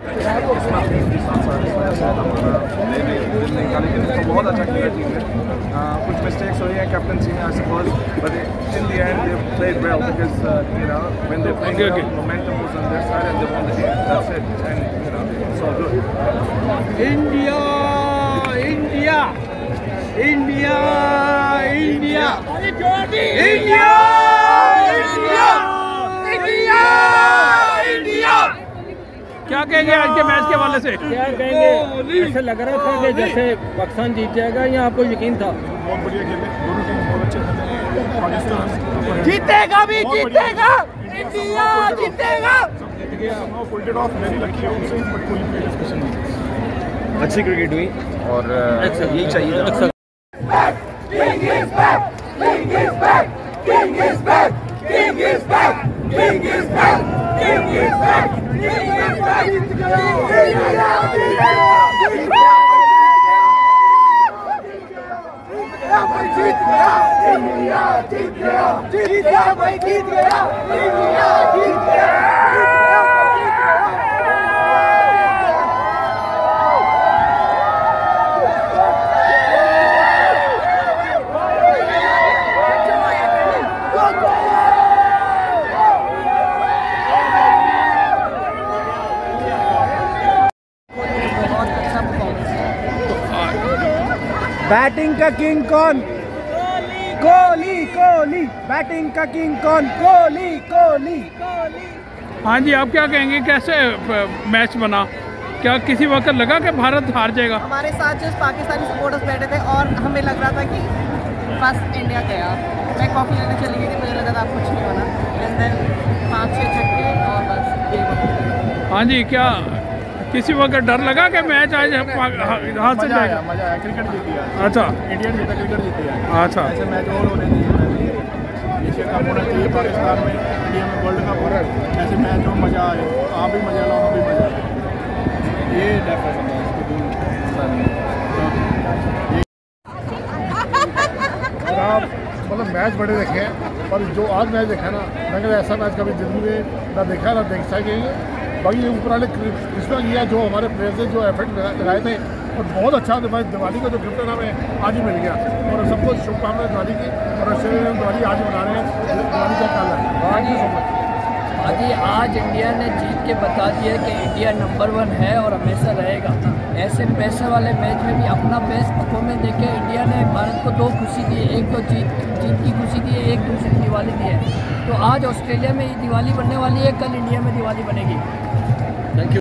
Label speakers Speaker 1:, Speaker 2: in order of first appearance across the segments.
Speaker 1: बहुत अच्छा खेला टीम ने कुछ मिस्टेक्स हुई हैं कैप्टनसी में I suppose but in the end they played well because uh, you know when they played well, momentum was on their side and they won the game. That's it, and you know it's all good.
Speaker 2: India, India, India,
Speaker 3: क्या कहेंगे आज के match के हवाले से।
Speaker 4: क्या कहेंगे ऐसे लग रहा था कि जैसे पाकिस्तान जीत जाएगा या आपको यकीन था।
Speaker 1: बहुत बढ़िया खेले दोनों टीम बहुत अच्छे खेले पाकिस्तान
Speaker 2: जीतेगा भी जीतेगा। इंडिया जीतेगा।
Speaker 5: अच्छी क्रिकेट हुई और यही चाहिए
Speaker 2: King is back! King is back! King is back! King is back! King is back! King is back! King is back! India! जीत गया इंडिया जीत गया जीत गया भाई जीत गया इंडिया जीत गया
Speaker 6: बैटिंग का किंग कौन कोहली कोहली बैटिंग का किंग कौन कोहली कोहली
Speaker 3: हाँ जी आप क्या कहेंगे? कैसे मैच बना? क्या किसी वक्त लगा कि भारत हार जाएगा?
Speaker 7: हमारे साथ जो पाकिस्तानी सपोर्टर्स बैठे थे और हमें लग रहा था कि बस इंडिया गया। मैं कॉफ़ी लेने चली गई थी मुझे लगा था कुछ नहीं होना। एंड देन पाँच छः छक्के और बस।
Speaker 3: हाँ जी क्या किसी वक्त डर लगा कि मैच आज हाथ से
Speaker 1: मज़ा आया
Speaker 3: जाएगा
Speaker 1: मज़ा आया क्रिकेट जीती है
Speaker 3: अच्छा।
Speaker 1: इंडिया जीता क्रिकेट जीती है
Speaker 3: अच्छा।
Speaker 1: ऐसे मैच और होने चाहिए एशिया कप होना चाहिए पाकिस्तान में इंडिया में वर्ल्ड कप हो रहा है ऐसे मैच में मज़ा आए आप भी मज़ा लो हम भी मज़ा आए ये डेफिनेशन है इसकी कोई
Speaker 8: और आप मतलब मैच बड़े देखे हैं पर जो आज मैच देखा ना मैं ऐसा मैच कभी ज़िंदगी में ना देखा ना देख सकेंगे बाकी ऊपर वाले कृष्णा किया जो हमारे प्लेयर्स से जो एफर्ट लगाए थे, और बहुत अच्छा भाई दिवाली का जो गिफ्ट है ना हमें आज ही मिल गया। और सबको शुभकामनाएँ दिवाली की, और दिवाली आज मना रहे हैं। दिवाली का कल। है
Speaker 4: आज इंडिया ने जीत के बता दिया कि इंडिया नंबर वन है और हमेशा रहेगा। ऐसे पैसे वाले मैच में भी अपना बेस्ट परफॉर्मेंस देके इंडिया ने भारत को दो खुशी दी है एक तो जीत जीत की खुशी दी है एक दूसरी दिवाली दी है। तो आज ऑस्ट्रेलिया में ये दिवाली बनने वाली है, कल इंडिया में दिवाली बनेगी।
Speaker 1: Thank you.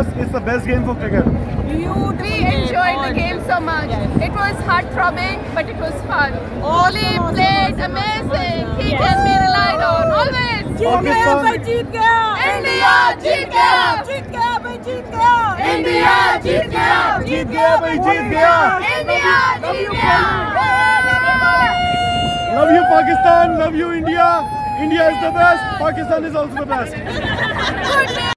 Speaker 1: us, it's the best game for cricket.
Speaker 7: You we enjoyed the game so much. Yes. It was heart-throbbing, but it was fun. Awesome. Oli played amazing. He yes. can be relied on, always. Jeet gaya bhai. India, jeet gaya. by
Speaker 1: gaya. India, jeet gaya. by
Speaker 7: gaya. India, jeet.
Speaker 1: Love you Pakistan, love you India. India is the best, Pakistan is also the best.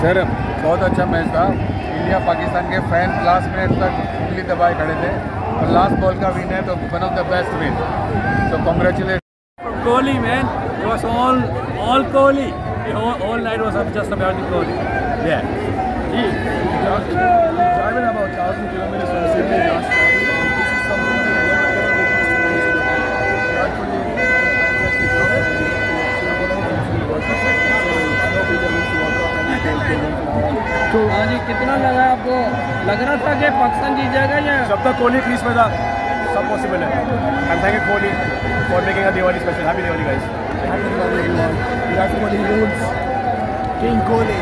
Speaker 6: Sir बहुत
Speaker 5: अच्छा match था। India Pakistan के fan last minute तक उंगली दबाए खड़े थे। और लास्ट बॉल का विन है तो one of the best win तो congratulate
Speaker 1: Kohli man was all
Speaker 2: all Kohli. कितना लगा आपको? लग रहा था कि पाकिस्तान जीत जाएगा या?
Speaker 1: जब तक कोहली क्रीज में था सब पॉसिबल है। And thank you Kohli for making a Diwali special happy Diwali guys
Speaker 6: Virat Kohli rules king Kohli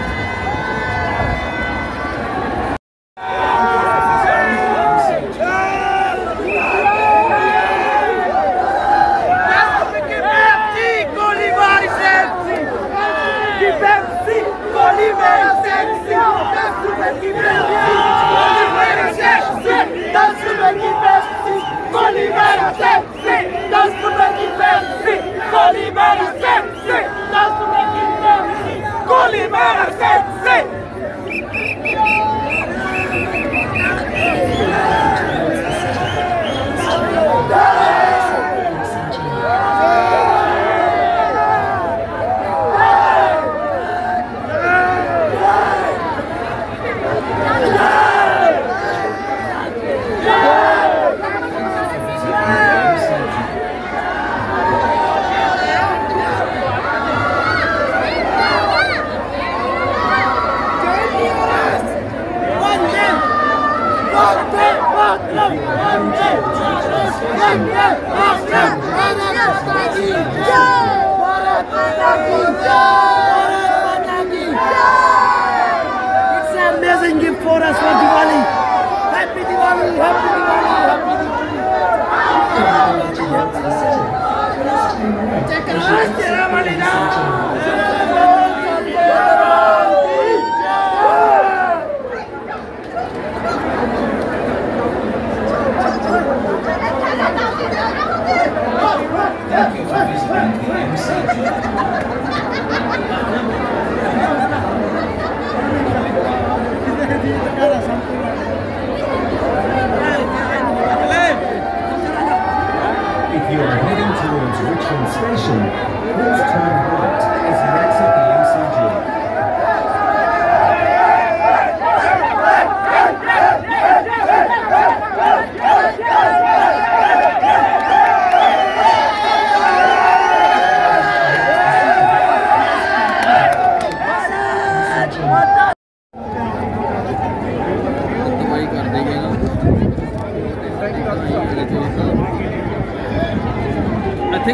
Speaker 2: Three.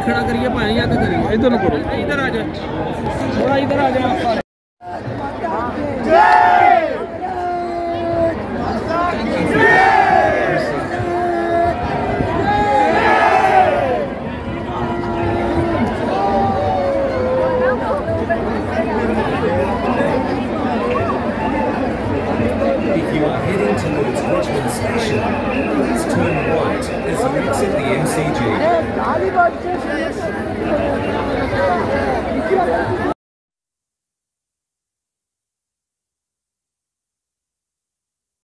Speaker 2: खड़ा करिए पानी याद करिए
Speaker 3: इधर करो
Speaker 2: इधर आ जाओ थोड़ा इधर
Speaker 9: आ जाओ are heading towards Richmond Station, please turn right as you exit the MCG.